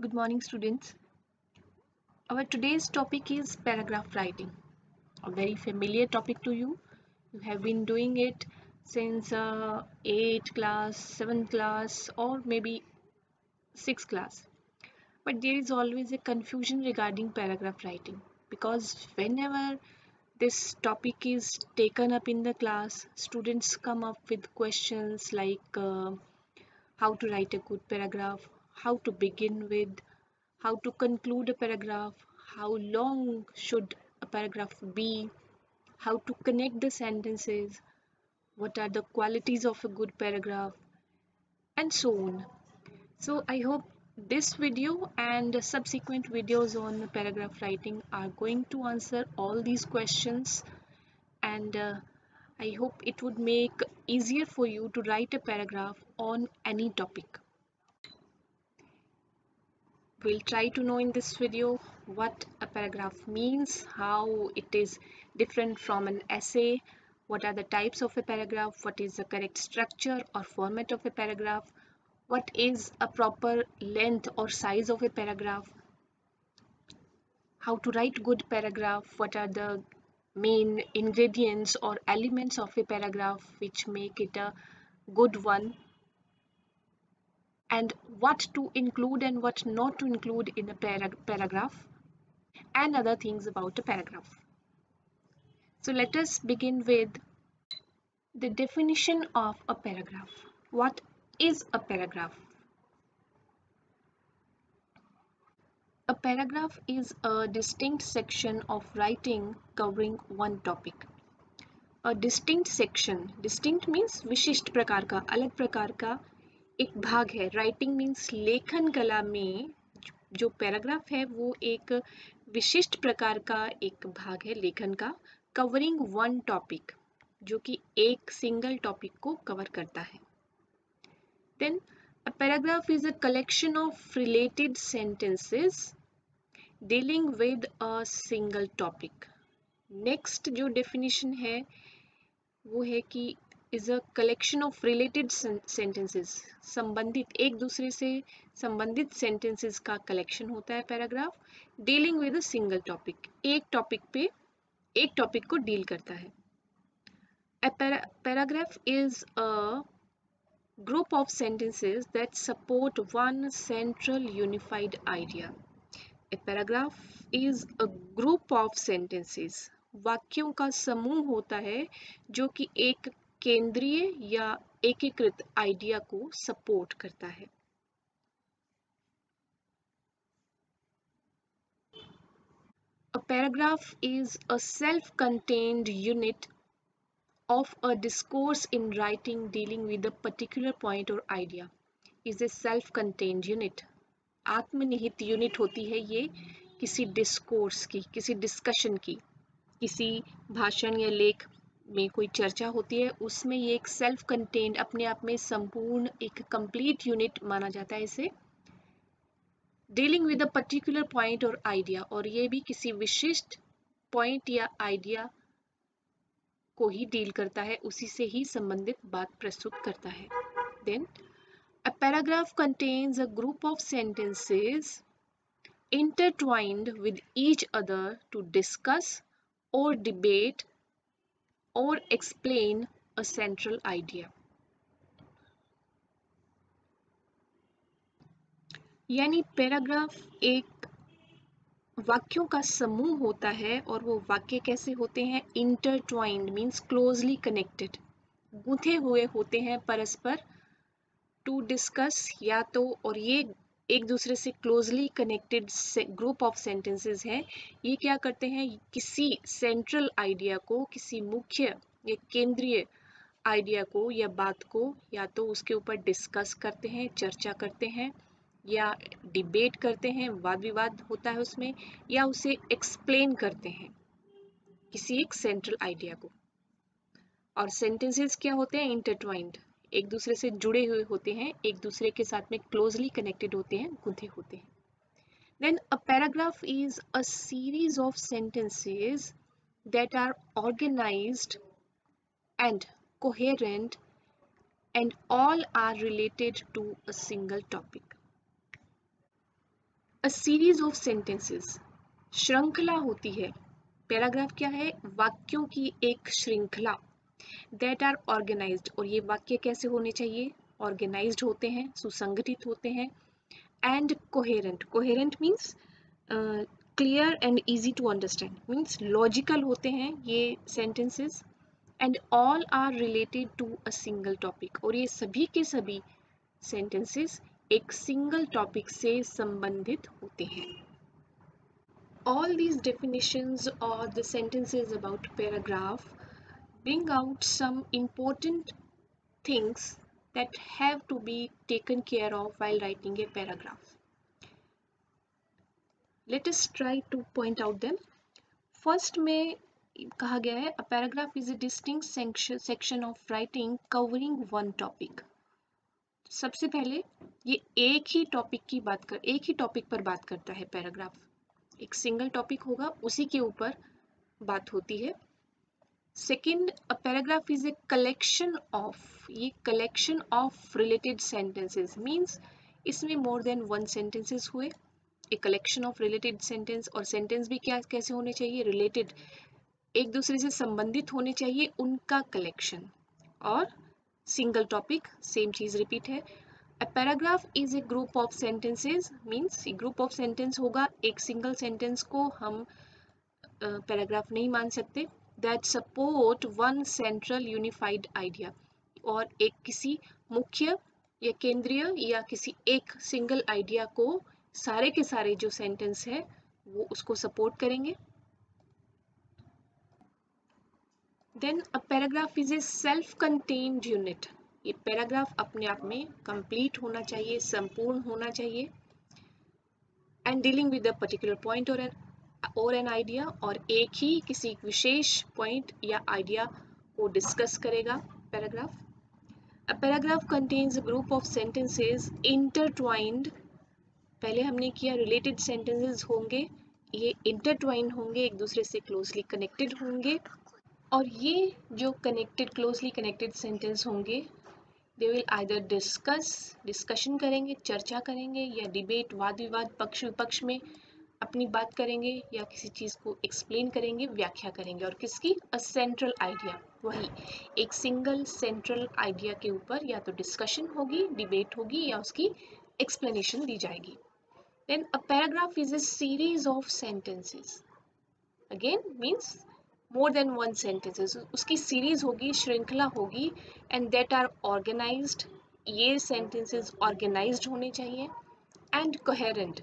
Good morning, students. Our today's topic is paragraph writing, a very familiar topic to you. You have been doing it since uh, 8th class, 7th class, or maybe 6th class. But there is always a confusion regarding paragraph writing because whenever this topic is taken up in the class, students come up with questions like uh, how to write a good paragraph, how to begin with, how to conclude a paragraph, how long should a paragraph be, how to connect the sentences, what are the qualities of a good paragraph, and so on. So I hope this video and subsequent videos on paragraph writing are going to answer all these questions and uh, I hope it would make easier for you to write a paragraph on any topic. We'll try to know in this video what a paragraph means, how it is different from an essay, what are the types of a paragraph, what is the correct structure or format of a paragraph, what is a proper length or size of a paragraph, how to write good paragraph, what are the main ingredients or elements of a paragraph which make it a good one and what to include and what not to include in a para paragraph and other things about a paragraph. So let us begin with the definition of a paragraph. What is a paragraph? A paragraph is a distinct section of writing covering one topic. A distinct section, distinct means विशिष्ट प्रकार का अलग प्रकार का एक भाग है। Writing means लेखन कला में जो पैराग्राफ है, वो एक विशिष्ट प्रकार का एक भाग है लेखन का। कवरिंग वन टॉपिक जो कि एक सिंगल टॉपिक को कवर करता है। Then a paragraph is a collection of related sentences dealing with a single topic next जो डेफिनेशन है, वो है कि is a collection of related sentences संबंधित एक दूसरे से संबंधित सेंटेंसेस का कलेक्शन होता है paragraph dealing with a single topic एक टॉपिक पे एक टॉपिक को डील करता है paragraph is a group of sentences that support one central unified idea. A paragraph is a group of sentences. वाक्यों का समूह होता है जो कि एक केंद्रीय या एकीकृत आइडिया को सपोर्ट करता है। A paragraph is a self contained unit of a discourse in writing dealing with a particular point और idea is a self contained unit आत्मनिहित unit होती है ये किसी डिस्कोर्स की, किसी डिस्कशन की, किसी भाषण या लेख में कोई चर्चा होती है, उसमें ये एक सेल्फ कंटेन्ड अपने आप में संपूर्ण, एक कंप्लीट यूनिट माना जाता है इसे। Dealing with a particular point और आइडिया और ये भी किसी विशिष्ट पॉइंट या आइडिया को ही डील करता है, उसी से ही संबंधित बात प्रस्तुत करता है। Then a paragraph contains a group of sentences intertwined with each other to discuss or debate or explain a central idea. यानी पैराग्राफ एक वाक्यों का समूह होता है और वो वाक्य कैसे होते हैं इंटरट्वाइंड मीन्स क्लोजली कनेक्टेड गुंथे हुए होते हैं परस्पर टू डिस्कस या तो और ये एक दूसरे से closely connected group of sentences हैं। ये क्या करते हैं? किसी सेंट्रल आइडिया को, किसी मुख्य या केंद्रीय आइडिया को या बात को या तो उसके ऊपर डिस्कस करते हैं, चर्चा करते हैं या डिबेट करते हैं वाद विवाद होता है उसमें या उसे एक्सप्लेन करते हैं किसी एक सेंट्रल आइडिया को। और सेंटेंसेस क्या होते हैं? इंटरट्वाइंड एक दूसरे से जुड़े हुए होते हैं, एक दूसरे के साथ में क्लोजली कनेक्टेड होते हैं, गुंथे होते हैं। Then a paragraph is a series of sentences that are organise and coherent and all are related to a single topic a series of sentences श्रृंखला होती है। पैराग्राफ क्या है? वाक्यों की एक श्रृंखला। दैट आर ऑर्गेनाइज और ये वाक्य कैसे होने चाहिए? ऑर्गेनाइज होते हैं, सुसंगठित होते हैं and coherent coherent means clear and easy to understand means logical होते हैं ये sentences and all are related to a single topic और ये सभी के सभी सेंटेंसेस एक सिंगल टॉपिक से संबंधित होते हैं। All these definitions or the sentences about paragraph bring out some important things that have to be taken care of while writing a paragraph. Let us try to point out them. First में कहा गया है a paragraph is a distinct section of writing covering one topic. सबसे पहले ये एक ही topic की बात कर एक ही टॉपिक पर बात करता है पैराग्राफ एक सिंगल टॉपिक होगा उसी के ऊपर बात होती है second a paragraph is a collection of ये collection of related sentences means इसमें मोर देन वन सेंटेंसेस हुए a collection of related sentence और सेंटेंस भी क्या कैसे होने चाहिए रिलेटेड एक दूसरे से संबंधित होने चाहिए उनका कलेक्शन और सिंगल टॉपिक सेम चीज़ रिपीट है A paragraph is a group of sentences. Means group of sentence होगा एक सिंगल सेंटेंस को हम पैराग्राफ uh, नहीं मान सकते that support one central unified idea और एक किसी मुख्य या केंद्रीय या किसी एक सिंगल आइडिया को सारे के सारे जो सेंटेंस है, वो उसको सपोर्ट करेंगे। Then a paragraph is a self contained unit ये पैराग्राफ अपने आप में कंप्लीट होना चाहिए, संपूर्ण होना चाहिए। And dealing with a particular point और एन और एन आइडिया और एक ही किसी विशेष पॉइंट या आइडिया को डिस्कस करेगा paragraph a paragraph contains group of sentences intertwined पहले हमने किया रिलेटेड सेंटेंसेस होंगे, ये इंटरट्वाइंड होंगे, एक दूसरे से क्लोजली कनेक्टेड होंगे. और ये जो कनेक्टेड क्लोजली कनेक्टेड सेंटेंस होंगे they will either discuss discussion करेंगे, चर्चा करेंगे या डिबेट वाद विवाद पक्ष विपक्ष में अपनी बात करेंगे या किसी चीज़ को एक्सप्लेन करेंगे, व्याख्या करेंगे और किसकी? अ सेंट्रल आइडिया वही, एक सिंगल सेंट्रल आइडिया के ऊपर या तो डिस्कशन होगी डिबेट होगी या उसकी एक्सप्लेनेशन दी जाएगी. Then a paragraph is a series of sentences. Again means more than one sentences उसकी सीरीज़ होगी, श्रृंखला होगी एंड देट आर ऑर्गेनाइज्ड ये सेंटेंसेस ऑर्गेनाइज्ड होने चाहिए एंड कोहेरेंट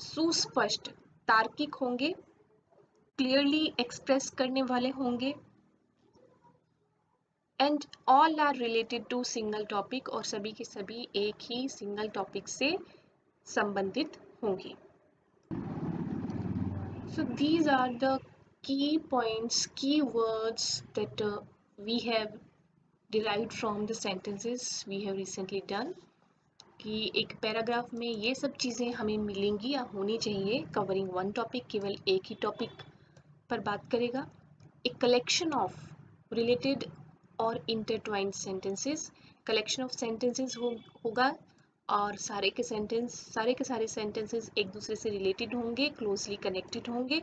सुस्पष्ट, तार्किक होंगे क्लियरली एक्सप्रेस करने वाले होंगे and all are related to single topic और सभी के सभी एक ही सिंगल टॉपिक से संबंधित होंगे। So these are the key points key words that we have derive from the sentences we have recently done कि एक पैराग्राफ में ये सब चीज़ें हमें मिलेंगी या होनी चाहिए। कवरिंग वन टॉपिक केवल एक ही टॉपिक पर बात करेगा। एक कलेक्शन ऑफ़ रिलेटेड और intertwined sentences collection of sentences हो, होगा और सारे के सेंटेंस सारे के सारे सेंटेंसेस एक दूसरे से रिलेटेड होंगे क्लोजली कनेक्टेड होंगे।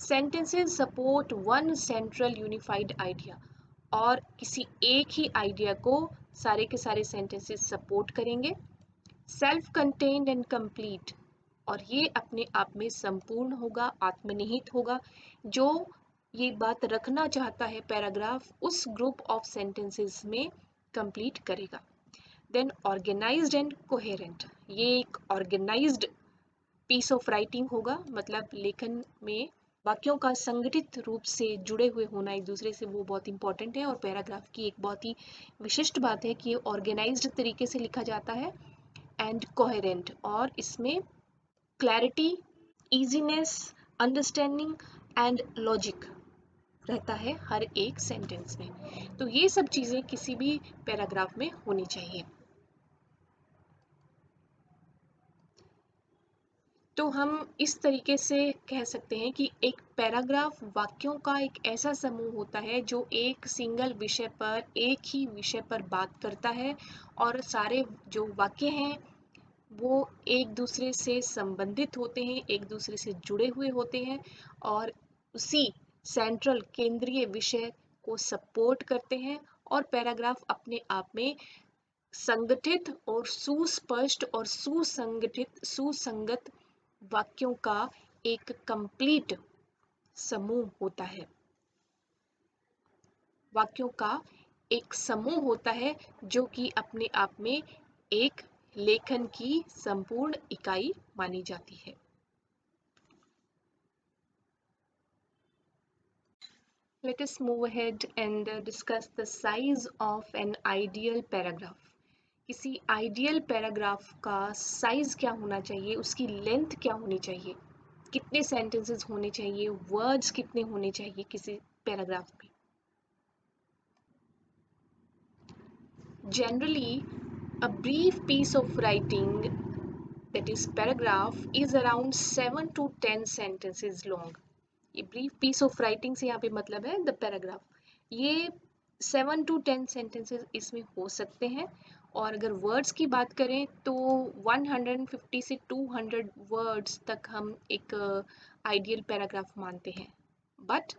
Sentences support one central unified idea और किसी एक ही आइडिया को सारे के सारे सेंटेंसेस सपोर्ट करेंगे। सेल्फ कंटेन्ड एंड कंप्लीट और ये अपने आप में संपूर्ण होगा, आत्मनिहित होगा। जो ये बात रखना चाहता है पैराग्राफ, उस ग्रुप ऑफ़ सेंटेंसेस में कंप्लीट करेगा। देन ऑर्गेनाइज्ड एंड कोहेरेंट ये एक ऑर्गेनाइज्ड पीस ऑफ़ राइटिंग होगा। मतलब लेखन में वाक्यों का संगठित रूप से जुड़े हुए होना एक दूसरे से वो बहुत इंपॉर्टेंट है। और पैराग्राफ की एक बहुत ही विशिष्ट बात है कि ये ऑर्गेनाइज्ड तरीके से लिखा जाता है। एंड कोहेरेंट और इसमें clarity easiness understanding and logic रहता है हर एक सेंटेंस में। तो ये सब चीज़ें किसी भी पैराग्राफ में होनी चाहिए। तो हम इस तरीके से कह सकते हैं कि एक पैराग्राफ वाक्यों का एक ऐसा समूह होता है जो एक सिंगल विषय पर, एक ही विषय पर बात करता है और सारे जो वाक्य हैं वो एक दूसरे से संबंधित होते हैं, एक दूसरे से जुड़े हुए होते हैं और उसी सेंट्रल केंद्रीय विषय को सपोर्ट करते हैं और पैराग्राफ अपने आप में संगठित और सुस्पष्ट और सुसंगठित, सुसंगत वाक्यों का एक कंप्लीट समूह होता है। वाक्यों का एक समूह होता है जो कि अपने आप में एक लेखन की संपूर्ण इकाई मानी जाती है। Us move ahead and uh, discuss the size of an ideal paragraph. किसी आइडियल पैराग्राफ का साइज़ क्या होना चाहिए? उसकी लेंथ क्या होनी चाहिए? कितने सेंटेंसेस होने चाहिए? वर्ड्स कितने होने चाहिए किसी पैराग्राफ में? Generally a brief piece of writing that is paragraph is around 7 to 10 sentences long. ये ब्रीफ पीस ऑफ़ राइटिंग से यहाँ पे मतलब है द पैराग्राफ ये सेवन टू टेन सेंटेंसेस इसमें हो सकते हैं। और अगर वर्ड्स की बात करें तो 150 से 200 वर्ड्स तक हम एक आइडियल uh, पैराग्राफ मानते हैं। But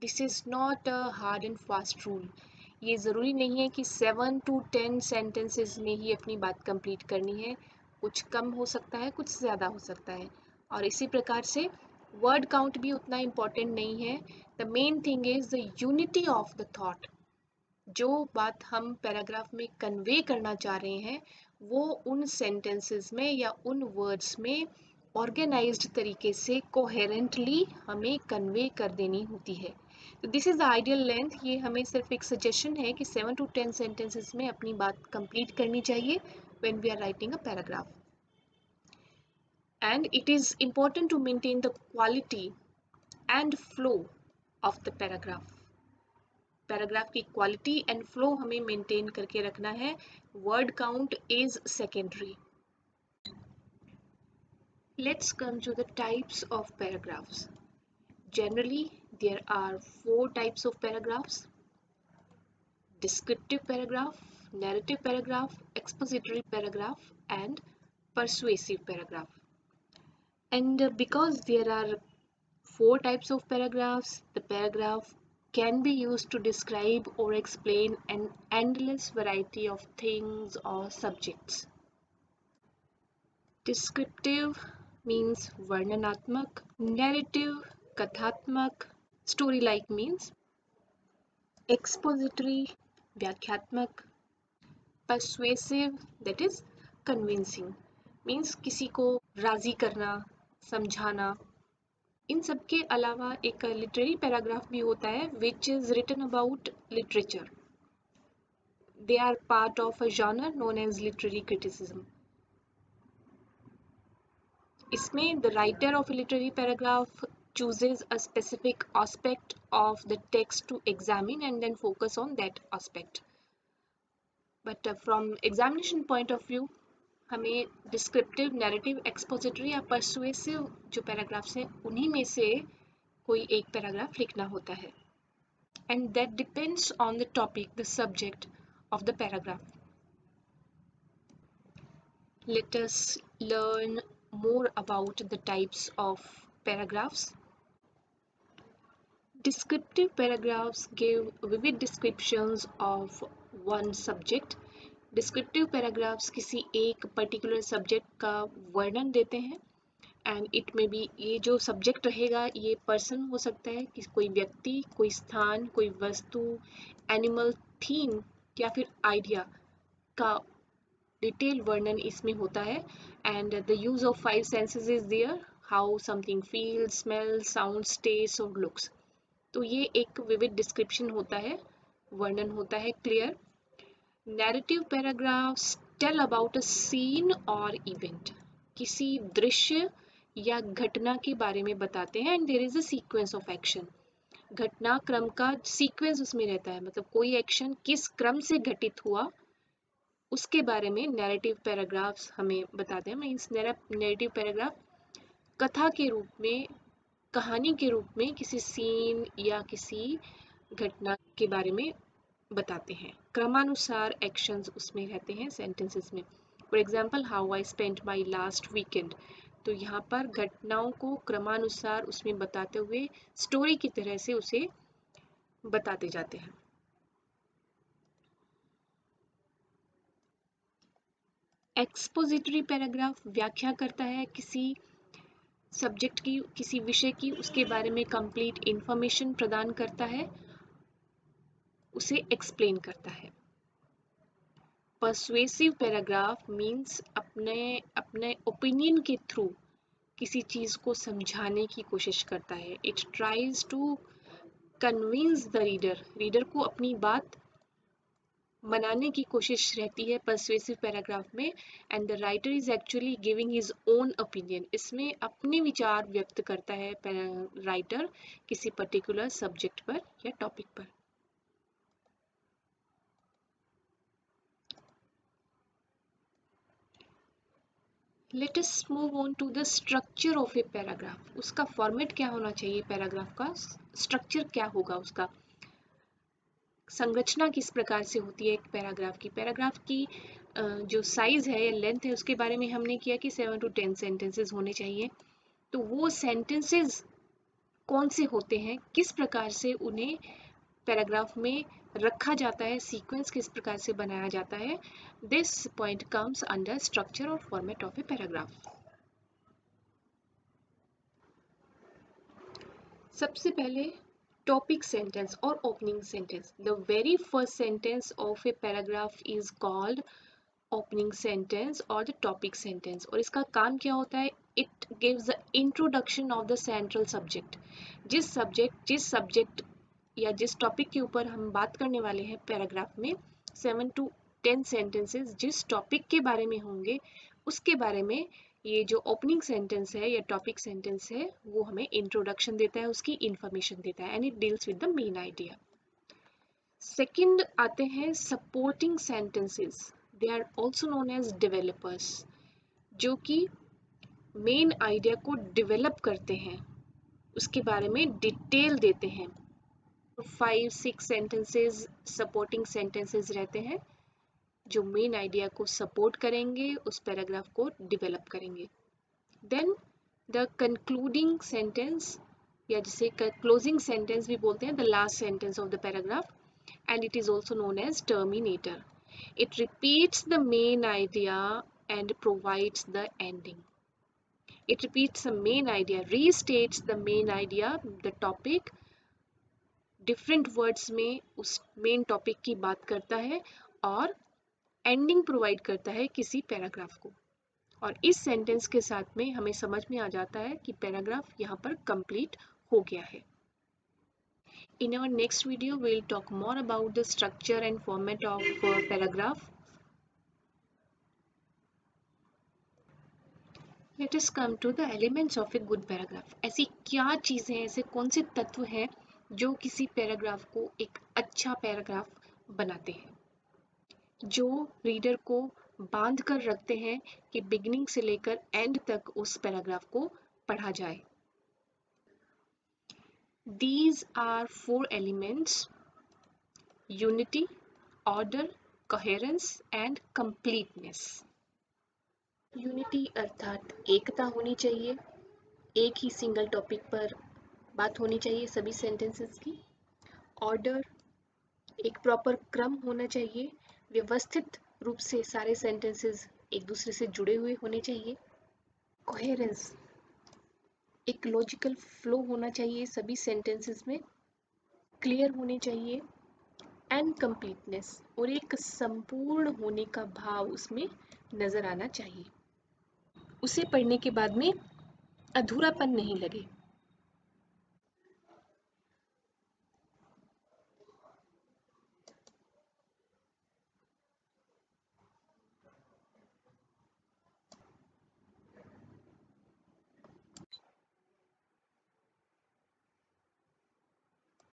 this is not a hard and fast rule ये ज़रूरी नहीं है कि सेवन टू टेन सेंटेंसेस में ही अपनी बात कंप्लीट करनी है। कुछ कम हो सकता है, कुछ ज़्यादा हो सकता है। और इसी प्रकार से वर्ड काउंट भी उतना इंपॉर्टेंट नहीं है। The main thing is the unity of the thought जो बात हम पैराग्राफ में कन्वे करना चाह रहे हैं, वो उन सेंटेंसेस में या उन वर्ड्स में ऑर्गेनाइज्ड तरीके से कोहेरेंटली हमें कन्वे कर देनी होती है। तो this is the ideal length ये हमें सिर्फ़ एक सजेशन है कि सेवन टू टेन सेंटेंसेस में अपनी बात कंप्लीट करनी चाहिए when we are writing a paragraph and it is important to maintain the quality and flow of the paragraph paragraph की क्वालिटी एंड फ्लो हमें मेंटेन करके रखना है. Word count is secondary let's come to the types of paragraphs. Generally there are four types of paragraphs descriptive paragraph, narrative paragraph, expository paragraph, and persuasive paragraph. And uh, because there are four types of paragraphs, the paragraph can be used to describe or explain an endless variety of things or subjects. Descriptive means varnanatmak, narrative kathatmak, story like means expository, व्याख्यात्मक, persuasive, that is convincing. Means किसी को राज़ी करना, समझाना। इन सब के अलावा एक लिटरेरी पैराग्राफ भी होता है which is written about literature they are part of a genre known as literary criticism इसमें the writer of literary paragraph chooses a specific aspect of the text to examine and then focus on that aspect. But uh, from examination point of view, हमें descriptive narrative expository या persuasive जो paragraphs हैं उन्हीं में से कोई एक paragraph लिखना होता है and that depends on the topic the subject of the paragraph let us learn more about the types of paragraphs Descriptive paragraphs give vivid descriptions of one subject. Descriptive paragraphs किसी एक particular subject का वर्णन देते हैं and it में भी ये जो सब्जेक्ट रहेगा, ये पर्सन हो सकता है, कि कोई व्यक्ति, कोई स्थान, कोई वस्तु एनिमल थीम या फिर आइडिया का डिटेल वर्णन इसमें होता है and the use of five senses is there how something feel smell sound taste और लुक्स तो ये एक विविध डिस्क्रिप्शन होता है, वर्णन होता है clear narrative paragraphs tell about a scene और इवेंट किसी दृश्य या घटना के बारे में बताते हैं and there is a sequence of action घटना क्रम का सीक्वेंस उसमें रहता है मतलब कोई एक्शन किस क्रम से घटित हुआ, उसके बारे में नैरेटिव पैराग्राफ्स हमें बताते हैं। मीन्स नैरेटिव पैराग्राफ कथा के रूप में कहानी के रूप में किसी सीन या किसी घटना के बारे में बताते हैं। क्रमानुसार एक्शंस उसमें रहते हैं सेंटेंसेस में। For example how I spend my last weekend तो यहाँ पर घटनाओं को क्रमानुसार उसमें बताते हुए स्टोरी की तरह से उसे बताते जाते हैं। एक्सपोजिटरी पैराग्राफ व्याख्या करता है किसी सब्जेक्ट की, किसी विषय की उसके बारे में कंप्लीट इंफॉर्मेशन प्रदान करता है, उसे एक्सप्लेन करता है। परसुएसिव पैराग्राफ मींस अपने अपने ओपिनियन के थ्रू किसी चीज़ को समझाने की कोशिश करता है। It tries to convince the reader reader को अपनी बात मनाने की कोशिश रहती है परसुएसिव पैराग्राफ में and the writer is actually giving his own opinion इसमें अपने विचार व्यक्त करता है राइटर किसी पर्टिकुलर सब्जेक्ट पर या टॉपिक पर। Let us move on to the structure of a paragraph उसका फॉर्मेट क्या होना चाहिए पैराग्राफ का? स्ट्रक्चर क्या होगा उसका? संरचना किस प्रकार से होती है एक पैराग्राफ की? पैराग्राफ की जो साइज़ है या लेंथ है, उसके बारे में हमने किया कि सेवन टू टेन सेंटेंसेस होने चाहिए। तो वो सेंटेंसेस कौन से होते हैं? किस प्रकार से उन्हें पैराग्राफ में रखा जाता है? सीक्वेंस किस प्रकार से बनाया जाता है? This point comes under structure और फॉर्मेट ऑफ़ ए पैराग्राफ सबसे पहले टॉपिक सेंटेंस और opening sentence the very first sentence of a paragraph is called opening sentence और द टॉपिक सेंटेंस और इसका काम क्या होता है? It gives the introduction of the central subject जिस सब्जेक्ट जिस सब्जेक्ट या जिस टॉपिक के ऊपर हम बात करने वाले हैं पैराग्राफ में सेवन टू टेन सेंटेंसेस जिस टॉपिक के बारे में होंगे, उसके बारे में ये जो ओपनिंग सेंटेंस है, या टॉपिक सेंटेंस है, वो हमें इंट्रोडक्शन देता है, उसकी इंफॉर्मेशन देता है and it deals with the main idea second आते हैं supporting sentences they are also known as developers जो कि मेन आइडिया को डेवलप करते हैं, उसके बारे में डिटेल देते हैं। Five six sentences supporting sentences रहते हैं। जो मेन आइडिया को सपोर्ट करेंगे, उस पैराग्राफ को डिवेलप करेंगे। देन द कंक्लूडिंग सेंटेंस या जिसे क्लोजिंग सेंटेंस भी बोलते हैं the last sentence of the paragraph and it is also known as terminator it repeats the main idea and provides the ending it repeats the main idea restates the main idea the topic different words में उस main topic की बात करता है, और ending provide करता है किसी पैराग्राफ को। और इस सेंटेंस के साथ में हमें समझ में आ जाता है कि पैराग्राफ यहाँ पर कंप्लीट हो गया है। In our next video will talk more about the structure and format of paragraph let us come to the elements of a good paragraph ऐसी क्या चीज़ें हैं, ऐसे कौन से तत्व हैं जो किसी पैराग्राफ को एक अच्छा पैराग्राफ बनाते हैं? जो रीडर को बाँध कर रखते हैं कि बिगनिंग से लेकर एंड तक उस पैराग्राफ को पढ़ा जाए। These are four elements unity order coherence and completeness unity अर्थात एकता होनी चाहिए। एक ही सिंगल टॉपिक पर बात होनी चाहिए सभी सेंटेंसेस की। ऑर्डर एक प्रॉपर क्रम होना चाहिए। व्यवस्थित रूप से सारे सेंटेंसेस एक दूसरे से जुड़े हुए होने चाहिए। कोहेरेंस एक लॉजिकल फ्लो होना चाहिए सभी सेंटेंसेस में। क्लियर होने चाहिए। एंड कंप्लीटनेस और एक संपूर्ण होने का भाव उसमें नज़र आना चाहिए। उसे पढ़ने के बाद में अधूरापन नहीं लगे।